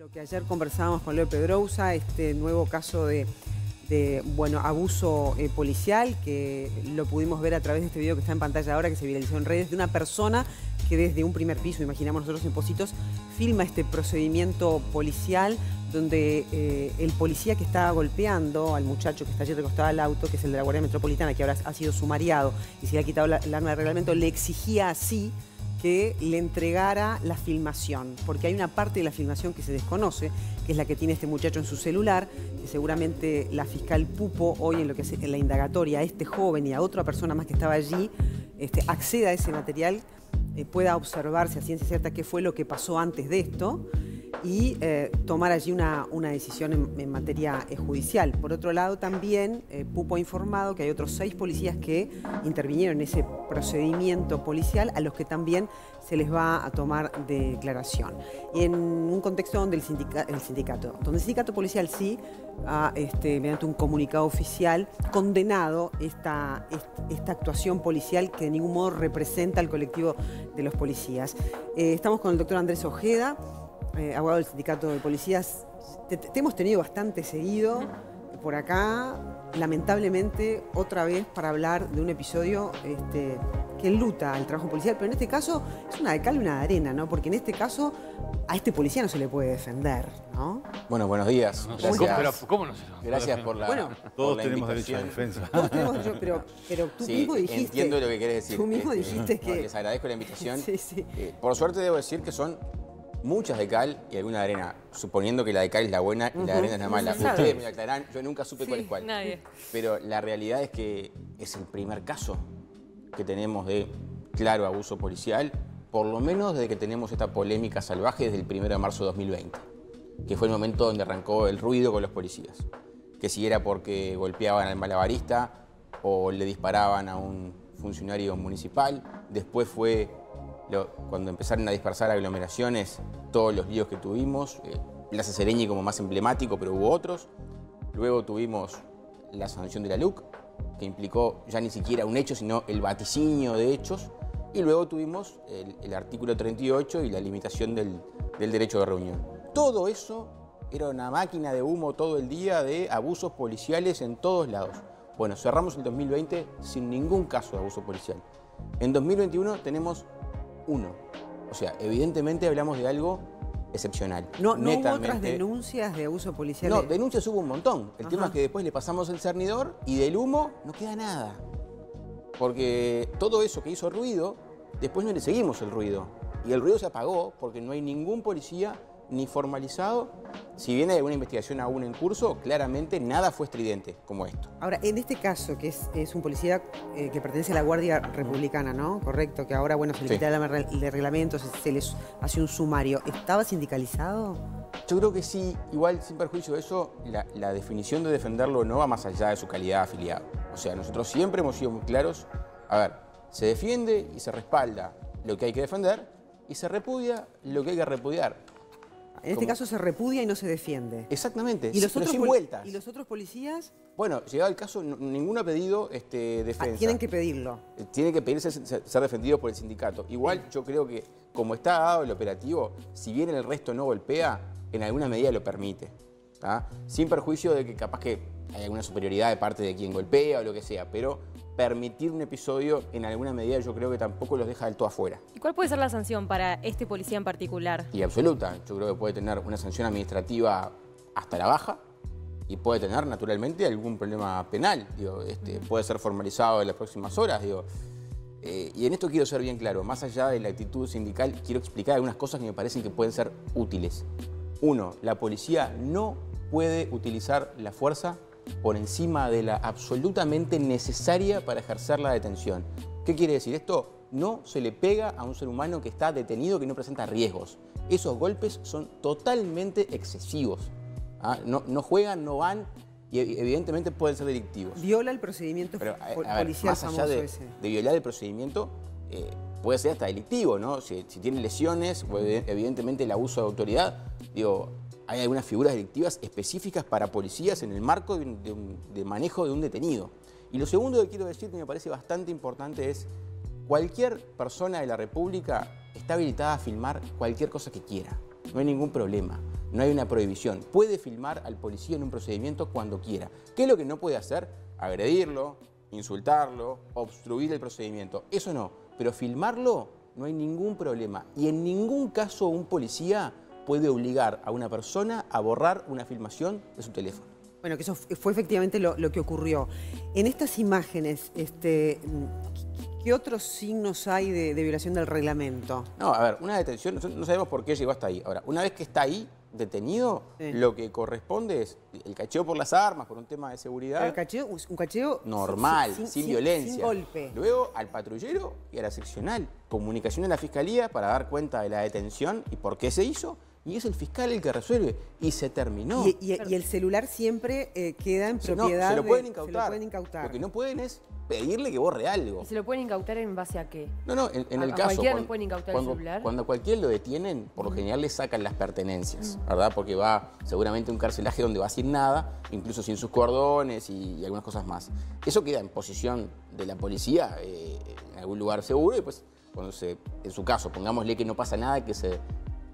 Lo que ayer conversábamos con Leo Pedrosa, este nuevo caso de, bueno, abuso eh, policial, que lo pudimos ver a través de este video que está en pantalla ahora, que se viralizó en redes, de una persona que desde un primer piso, imaginamos nosotros en Positos, filma este procedimiento policial donde eh, el policía que estaba golpeando al muchacho que está allí recostado al auto, que es el de la Guardia Metropolitana, que ahora ha sido sumariado y se le ha quitado el arma de reglamento, le exigía así que le entregara la filmación, porque hay una parte de la filmación que se desconoce, que es la que tiene este muchacho en su celular, que seguramente la fiscal Pupo, hoy en lo que es en la indagatoria, a este joven y a otra persona más que estaba allí, este, acceda a ese material, eh, pueda observarse a ciencia cierta qué fue lo que pasó antes de esto y eh, tomar allí una, decisión en, materia eh, judicial. Por otro lado, también eh, Pupo ha informado que hay otros seis policías que intervinieron en ese procedimiento policial a los que también se les va a tomar declaración. Y en un contexto donde el, sindicato, donde el sindicato policial sí ha, este, mediante un comunicado oficial, condenado esta, esta actuación policial que de ningún modo representa al colectivo de los policías. estamos con el doctor Andrés Ojeda eh, abogado del sindicato de policías, te, hemos tenido bastante seguido por acá, lamentablemente, otra vez para hablar de un episodio este, que enluta al trabajo policial, pero en este caso es una de cal y una de arena, ¿no? Porque en este caso a este policía no se le puede defender, ¿no? Bueno, buenos días. Gracias. ¿cómo no se Gracias por la Bueno, todos tenemos derecho a defensa. Todos tenemos derecho, pero, pero tú mismo dijiste... entiendo lo que querés decir. Tú mismo este, dijiste que... Les agradezco la invitación. Sí, sí. Eh, por suerte debo decir que son muchas de cal y alguna de arena, suponiendo que la de cal es la buena y la de arena es la mala. Ustedes me aclararán, yo nunca supe cuál es cuál. Nadie. Pero la realidad es que es el primer caso que tenemos de claro abuso policial, por lo menos desde que tenemos esta polémica salvaje desde el 1 de marzo de 2020, que fue el momento donde arrancó el ruido con los policías. Que si era porque golpeaban al malabarista o le disparaban a un funcionario municipal, después fue cuando empezaron a dispersar aglomeraciones, todos los líos que tuvimos, eh, Plaza Sereñi como más emblemático, pero hubo otros. Luego tuvimos la sanción de la LUC, que implicó ya ni siquiera un hecho, sino el vaticinio de hechos. Y luego tuvimos el, artículo 38 y la limitación del, del derecho de reunión. Todo eso era una máquina de humo todo el día de abusos policiales en todos lados. Bueno, cerramos el 2020 sin ningún caso de abuso policial. En 2021 tenemos uno. O sea, evidentemente hablamos de algo excepcional. No, no hubo otras denuncias de abuso policial. No, denuncias hubo un montón. El tema es que después le pasamos el cernidor y del humo no queda nada. Porque todo eso que hizo ruido, después no le seguimos el ruido. Y el ruido se apagó porque no hay ningún policía ni formalizado. Si viene alguna investigación aún en curso, claramente nada fue estridente como esto. Ahora, en este caso, que es, un policía eh, que pertenece a la Guardia Republicana, ¿no? Correcto, que ahora, bueno, se le quita el reglamento, se, les hace un sumario. ¿Estaba sindicalizado? Yo creo que sí, igual sin perjuicio de eso, la, la definición de defenderlo no va más allá de su calidad de afiliado. O sea, nosotros siempre hemos sido muy claros. A ver, se defiende y se respalda lo que hay que defender y se repudia lo que hay que repudiar. En este caso se repudia y no se defiende. Exactamente, ¿Y los pero otros sin vueltas. ¿Y los otros policías? Bueno, llegado el caso, ninguno ha pedido este, defensa. Ah, tienen que pedirlo. Eh, tiene que pedirse ser, defendido por el sindicato. Igual yo creo que como está dado el operativo, si bien el resto no golpea, en alguna medida lo permite. Sin perjuicio de que capaz que hay alguna superioridad de parte de quien golpea o lo que sea, pero permitir un episodio en alguna medida yo creo que tampoco los deja del todo afuera. ¿Y cuál puede ser la sanción para este policía en particular? Y absoluta. Yo creo que puede tener una sanción administrativa hasta la baja y puede tener naturalmente algún problema penal. Digo, este, puede ser formalizado en las próximas horas. Digo. Eh, y en esto quiero ser bien claro, más allá de la actitud sindical, quiero explicar algunas cosas que me parecen que pueden ser útiles. Uno, la policía no puede utilizar la fuerza por encima de la absolutamente necesaria para ejercer la detención. ¿Qué quiere decir esto? No se le pega a un ser humano que está detenido, que no presenta riesgos. Esos golpes son totalmente excesivos. ¿ah? No, juegan, no van y evidentemente pueden ser delictivos. Viola el procedimiento policial más allá de, violar el procedimiento, eh, puede ser hasta delictivo, ¿no? Si, si tiene lesiones, evidentemente el abuso de autoridad, digo, hay algunas figuras delictivas específicas para policías en el marco de, manejo de un detenido. Y lo segundo que quiero decir que me parece bastante importante es, cualquier persona de la República está habilitada a filmar cualquier cosa que quiera, no hay ningún problema. No hay una prohibición. Puede filmar al policía en un procedimiento cuando quiera. ¿Qué es lo que no puede hacer? Agredirlo, insultarlo, obstruir el procedimiento. Eso no. Pero filmarlo no hay ningún problema. Y en ningún caso un policía puede obligar a una persona a borrar una filmación de su teléfono. Bueno, que eso fue efectivamente lo, que ocurrió. En estas imágenes, este, ¿qué otros signos hay de, violación del reglamento? No, a ver, una detención, no sabemos por qué llegó hasta ahí. Ahora, una vez que está ahí, detenido, lo que corresponde es el cacheo por las armas, por un tema de seguridad. El cacheo, un cacheo normal, sin, violencia. Sin golpe. Luego al patrullero y a la seccional. Comunicación a la fiscalía para dar cuenta de la detención y por qué se hizo y es el fiscal el que resuelve. Y se terminó. Y, el celular siempre eh, queda en propiedad. se, lo pueden incautar. se lo pueden incautar. Lo que no pueden es pedirle que borre algo. ¿Y se lo pueden incautar en base a qué? No, no, en, el caso. ¿Cualquiera no pueden incautar el celular? Cuando cualquiera lo detienen, por lo general le sacan las pertenencias, ¿verdad? Porque va seguramente a un carcelaje donde va sin nada, incluso sin sus cordones y, algunas cosas más. Eso queda en posición de la policía eh, en algún lugar seguro y pues cuando se, en su caso, pongámosle que no pasa nada, que se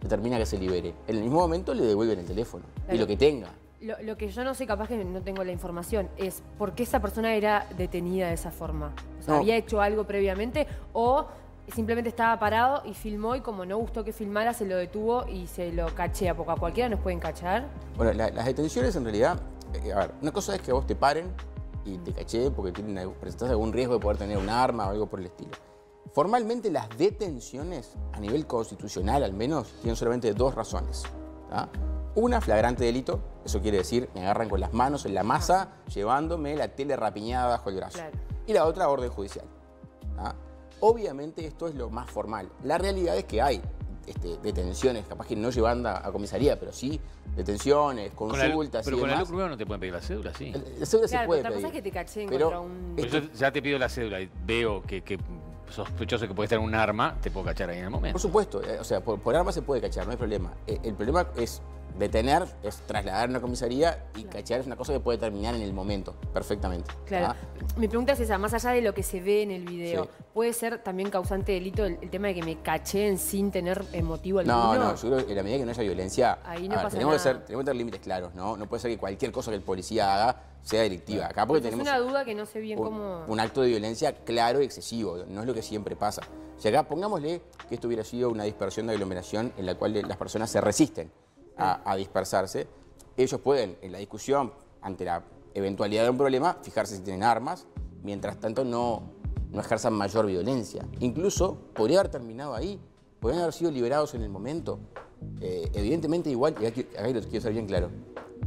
determina que se libere. En el mismo momento le devuelven el teléfono y lo que tenga. Lo, que yo no sé, capaz que no tengo la información, es por qué esa persona era detenida de esa forma. O sea, ¿había hecho algo previamente o simplemente estaba parado y filmó y como no gustó que filmara se lo detuvo y se lo cachea? Porque a cualquiera nos pueden cachar. Bueno, las detenciones en realidad, eh, a ver, una cosa es que a vos te paren y te cacheen porque tienen, algún riesgo de poder tener un arma o algo por el estilo. Formalmente las detenciones, a nivel constitucional al menos, tienen solamente dos razones. Una, flagrante delito, eso quiere decir, me agarran con las manos en la masa, llevándome la tele rapiñada bajo el brazo. Y la otra, orden judicial. Obviamente esto es lo más formal. La realidad es que hay este, detenciones, capaz que no llevando a, comisaría, pero sí detenciones, consultas. pero con el lucro no te pueden pedir la cédula, sí. La, cédula se puede pedir. Cosa es que te caché pero un... ya te pido la cédula y veo que sospechoso que puede estar un arma, te puedo cachar ahí en el momento. Por supuesto, eh, o sea, por, arma se puede cachar, no hay problema. Eh, el problema es detener, es trasladar a una comisaría y cachar es una cosa que puede terminar en el momento, perfectamente. Claro. ¿ah? Mi pregunta es esa, más allá de lo que se ve en el video, ¿puede ser también causante de delito el, tema de que me cacheen sin tener motivo alguno? No, no, yo creo que en la medida que no haya violencia, ahí no pasa tenemos, Que ser, tenemos que tener límites claros, ¿no? No puede ser que cualquier cosa que el policía haga sea delictiva. Acá porque tenemos una duda que no sé bien un, cómo... Un acto de violencia claro y excesivo, no es lo que siempre pasa. Si acá pongámosle que esto hubiera sido una dispersión de aglomeración en la cual las personas se resisten a, dispersarse, ellos pueden, en la discusión, ante la eventualidad de un problema, fijarse si tienen armas, mientras tanto no, no ejerzan mayor violencia. Incluso podría haber terminado ahí, podrían haber sido liberados en el momento. Eh, evidentemente igual, y aquí, aquí lo quiero ser bien claro,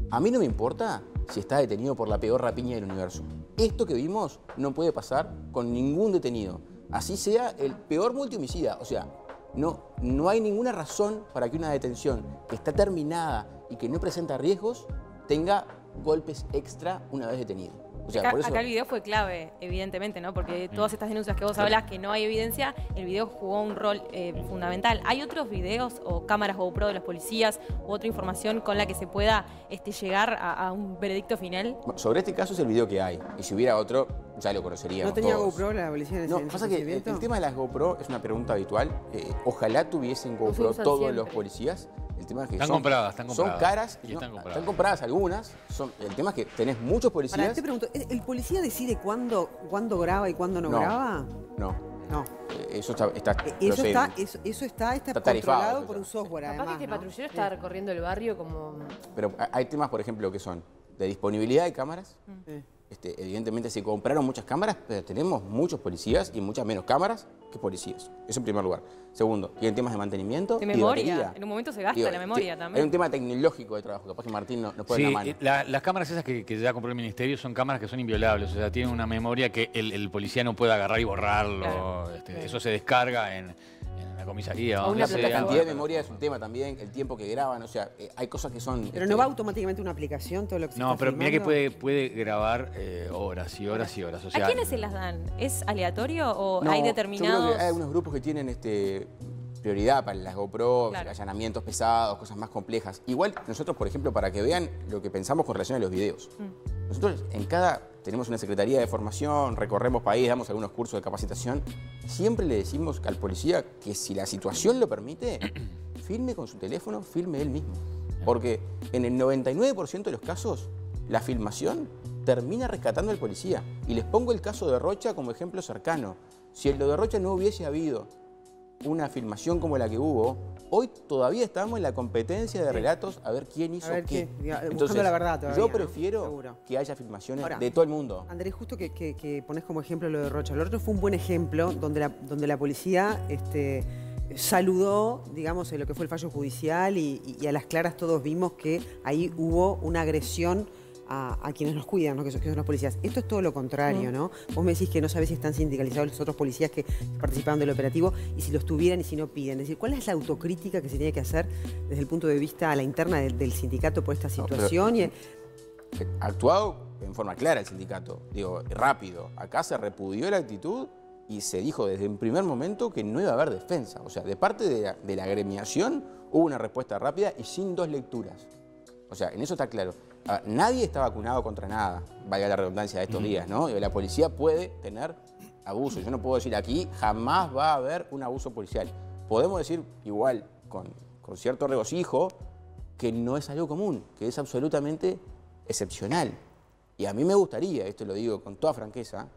a mí no me importa si está detenido por la peor rapiña del universo. Esto que vimos no puede pasar con ningún detenido. Así sea el peor multihomicida. O sea, no, no hay ninguna razón para que una detención que está terminada y que no presenta riesgos tenga golpes extra una vez detenido acá, el video fue clave, evidentemente, ¿no? Porque todas estas denuncias que vos hablas que no hay evidencia, el video jugó un rol eh, fundamental. ¿Hay otros videos o cámaras GoPro de los policías u otra información con la que se pueda este, llegar a, un veredicto final? Sobre este caso es el video que hay. Y si hubiera otro, ya lo conoceríamos. ¿No tenía GoPro la policía en ese No, pasa que el, tema de las GoPro es una pregunta habitual. Eh, ojalá tuviesen GoPro todos los policías están compradas, están compradas. Son caras, están, compradas. algunas. Son, el tema es que tenés muchos policías. te pregunto, ¿el policía decide cuándo, cuándo graba y cuándo no, graba? No. No. Eh, eso está, está eh, eso, está, eso, eso, está, está, controlado por un software. Capaz además, que este patrullero está recorriendo el barrio como. Pero hay temas, por ejemplo, que son de disponibilidad de cámaras. Mm. Este, evidentemente se compraron muchas cámaras, pero tenemos muchos policías y muchas menos cámaras que policías. Eso en primer lugar. Segundo, tienen temas de mantenimiento. De memoria. en un momento se gasta la memoria también. Hay un tema tecnológico de trabajo. Capaz que Martín nos no puede sí, la mano. Eh, las cámaras esas que, ya compró el ministerio son cámaras que son inviolables. O sea, tienen una memoria que el, policía no puede agarrar y borrarlo. Este, eso se descarga en comisaría. la, cantidad de memoria es un tema también, el tiempo que graban, o sea, eh, hay cosas que son... Pero no este, va automáticamente una aplicación todo lo que se No, pero mira que puede, puede grabar eh, horas y horas y horas. ¿A quiénes se las dan? ¿Es aleatorio o hay determinados...? Yo creo que hay algunos grupos que tienen este prioridad para las GoPro, allanamientos pesados, cosas más complejas. Igual nosotros, por ejemplo, para que vean lo que pensamos con relación a los videos. Mm. Nosotros en cada, tenemos una secretaría de formación, recorremos país, damos algunos cursos de capacitación. Siempre le decimos al policía que si la situación lo permite, firme con su teléfono, firme él mismo. Porque en el 99% de los casos, la filmación termina rescatando al policía. Y les pongo el caso de Rocha como ejemplo cercano. Si en lo de Rocha no hubiese habido una filmación como la que hubo, hoy todavía estamos en la competencia de relatos a ver quién hizo qué. Entonces, la verdad todavía, yo prefiero que haya filmaciones de todo el mundo. Andrés, justo que, pones como ejemplo lo de Rocha. Lo otro fue un buen ejemplo donde la, donde la policía este, saludó, digamos, lo que fue el fallo judicial y, y a las claras todos vimos que ahí hubo una agresión a, quienes nos cuidan, ¿no? que, son, los policías. Esto es todo lo contrario, ¿no? Vos me decís que no sabés si están sindicalizados los otros policías que participaron del operativo y si los tuvieran y si no piden. Es decir, ¿cuál es la autocrítica que se tiene que hacer desde el punto de vista a la interna del, sindicato por esta situación? y, actuado en forma clara el sindicato, digo, rápido. Acá se repudió la actitud y se dijo desde el primer momento que no iba a haber defensa. O sea, de parte de la, de la agremiación hubo una respuesta rápida y sin dos lecturas. O sea, en eso está claro. Ah, nadie está vacunado contra nada, vaya la redundancia de estos días, ¿no? La policía puede tener abuso. Yo no puedo decir aquí, jamás va a haber un abuso policial. Podemos decir igual, con, con cierto regocijo, que no es algo común, que es absolutamente excepcional. Y a mí me gustaría, esto lo digo con toda franqueza,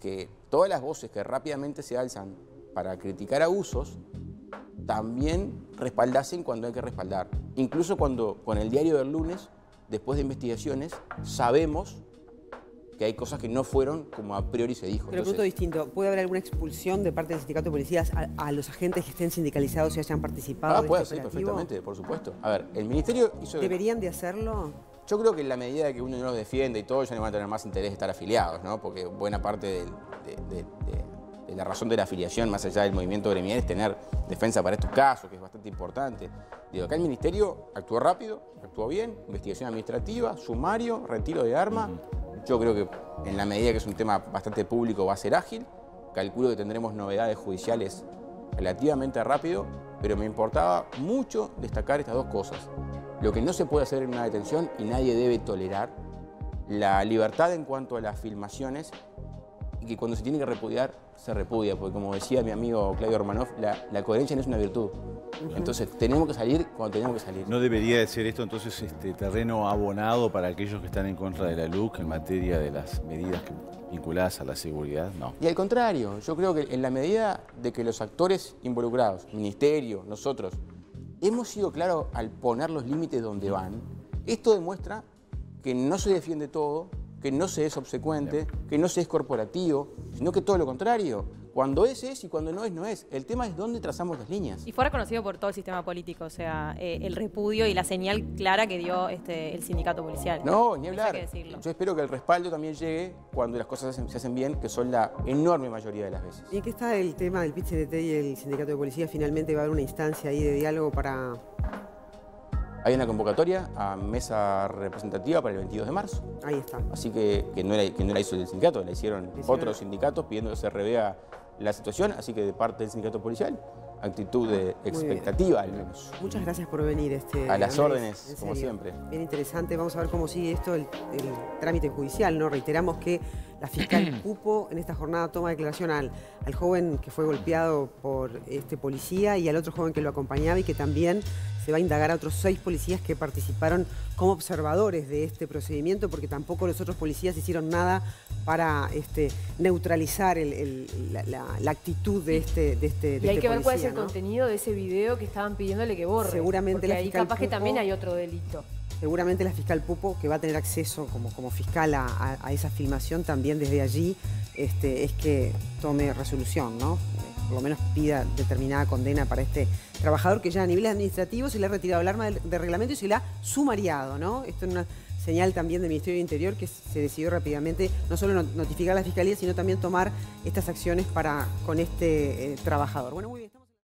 que todas las voces que rápidamente se alzan para criticar abusos también respaldasen cuando hay que respaldar. Incluso cuando con el diario del lunes después de investigaciones, sabemos que hay cosas que no fueron como a priori se dijo. Pero punto distinto, ¿puede haber alguna expulsión de parte del sindicato de policías a, los agentes que estén sindicalizados y hayan participado? Ah, puede ser, perfectamente, por supuesto. A ver, el ministerio hizo... ¿Deberían de hacerlo? Yo creo que en la medida que uno no los defiende y todo, ya no van a tener más interés de estar afiliados, ¿no? Porque buena parte de la razón de la afiliación, más allá del movimiento gremial, es tener defensa para estos casos, que es bastante importante. Digo, acá el Ministerio actuó rápido, actuó bien, investigación administrativa, sumario, retiro de arma. Yo creo que en la medida que es un tema bastante público va a ser ágil. Calculo que tendremos novedades judiciales relativamente rápido, pero me importaba mucho destacar estas dos cosas. Lo que no se puede hacer en una detención y nadie debe tolerar, la libertad en cuanto a las filmaciones y que cuando se tiene que repudiar, se repudia, porque como decía mi amigo Claudio Romanov, la, coherencia no es una virtud. Entonces tenemos que salir cuando tenemos que salir. ¿No debería de ser esto entonces este terreno abonado para aquellos que están en contra de la LUC en materia de las medidas vinculadas a la seguridad? No. Y al contrario, yo creo que en la medida de que los actores involucrados, ministerio, nosotros, hemos sido claros al poner los límites donde van, esto demuestra que no se defiende todo, que no se es obsecuente, que no se es corporativo, sino que todo lo contrario. Cuando es, es y cuando no es, no es. El tema es dónde trazamos las líneas. Y fue reconocido por todo el sistema político, o sea, eh, el repudio y la señal clara que dio este, el sindicato policial. No, ni hablar. Yo espero que el respaldo también llegue cuando las cosas se hacen bien, que son la enorme mayoría de las veces. ¿Y en qué está el tema del PIT-CNT y el sindicato de policía? Finalmente va a haber una instancia ahí de diálogo para hay una convocatoria a mesa representativa para el 22 de marzo. Ahí está. Así que, que, no, era, que no la hizo el sindicato, la hicieron otros sindicatos pidiendo que se revea la situación, así que de parte del sindicato policial, actitud de expectativa al menos. Muchas gracias por venir. Este, a las órdenes, como siempre. Bien interesante, vamos a ver cómo sigue esto, el, trámite judicial, ¿no? Reiteramos que la fiscal Pupo en esta jornada toma declaración al, al joven que fue golpeado por este policía y al otro joven que lo acompañaba y que también se va a indagar a otros seis policías que participaron como observadores de este procedimiento, porque tampoco los otros policías hicieron nada para este, neutralizar la, actitud de este de este Y hay este que ver el contenido de ese video que estaban pidiéndole que borre. Seguramente porque ahí capaz que también hay otro delito. Seguramente la fiscal Pupo, que va a tener acceso como, como fiscal a, esa filmación, también desde allí este, es que tome resolución, ¿no? por lo menos pida determinada condena para este trabajador que ya a niveles administrativos se le ha retirado el arma de, reglamento y se le ha sumariado, ¿no? Esto es una señal también del Ministerio del Interior que se decidió rápidamente no solo notificar a la Fiscalía, sino también tomar estas acciones para con este eh, trabajador. Bueno, muy bien.